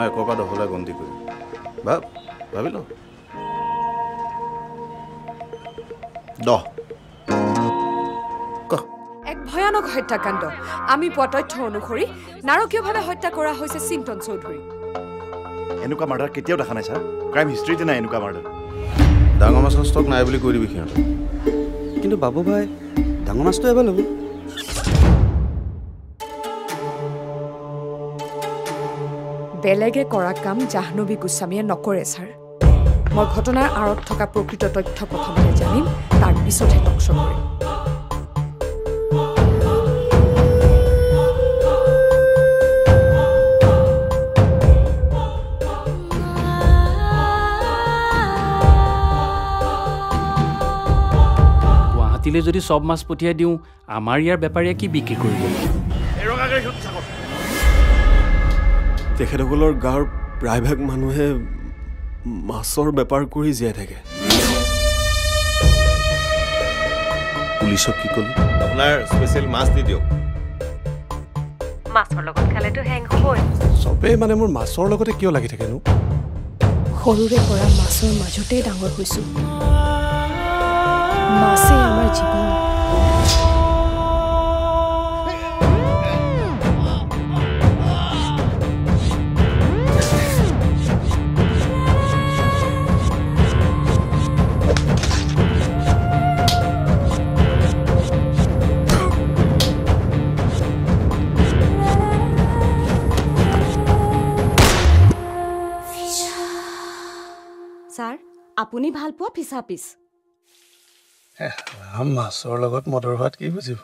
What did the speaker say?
মই একৰ পৰা দহলৈ গন্তি কৰিম ভাব ভাবি ল দহ এক ভয়ানক হত্যাকাণ্ড। আমি পোৱা তথ্য অনুসৰি নাৰকীয়ভাৱে হত্যা কৰা হৈছে চিন্তন চৌধুৰী। এনেকুৱা মাৰ্ডাৰ কেতিয়াও দেখা নাই ছাৰ। ক্ৰাইম হিষ্ট্ৰীতে নাই এনেকুৱা মাৰ্ডাৰ। ডাঙৰ মাছৰ ষ্টক নাই বুলি কৈ দিবি সিহঁতক কিন্তু বাবু ভাই ডাঙৰ মাছটো এবাৰ ল'ব। বেলেগে কৰা কাম জাহ্নৱী গোস্বামীয়ে নকৰে ছাৰ। মই ঘটনাৰ আঁৰত থকা প্ৰকৃত তথ্য প্ৰথমতে জানিম তাৰ পিছতহে টকচ কৰিম। গুৱাহাটীলৈ যদি চব মাছ পঠিয়াই দিওঁ আমাৰ ইয়াৰ বেপাৰীয়ে কি বিক্ৰী কৰিব? তেখেতসকলৰ গাঁৱৰ প্ৰায়ভাগ মানুহে মাছৰ বেপাৰ কৰি জীয়াই থাকে। পুলিচক কি ক'লি? আপোনাৰ স্পেচিয়েল মাছ দি দিয়ক। মাছৰ লগত খালেতো হেং হ'বই। চবেই মানে মোৰ মাছৰ লগতে কিয় লাগি থাকেনো? সৰুৰে পৰা মাছৰ মাজতে ডাঙৰ হৈছোঁ। মাছেই আমাৰ জীৱন। ছাৰ আপুনি ভাল পোৱা ফিচা পিচ মাছৰ লগত মদৰ ভাত কি বুজিব?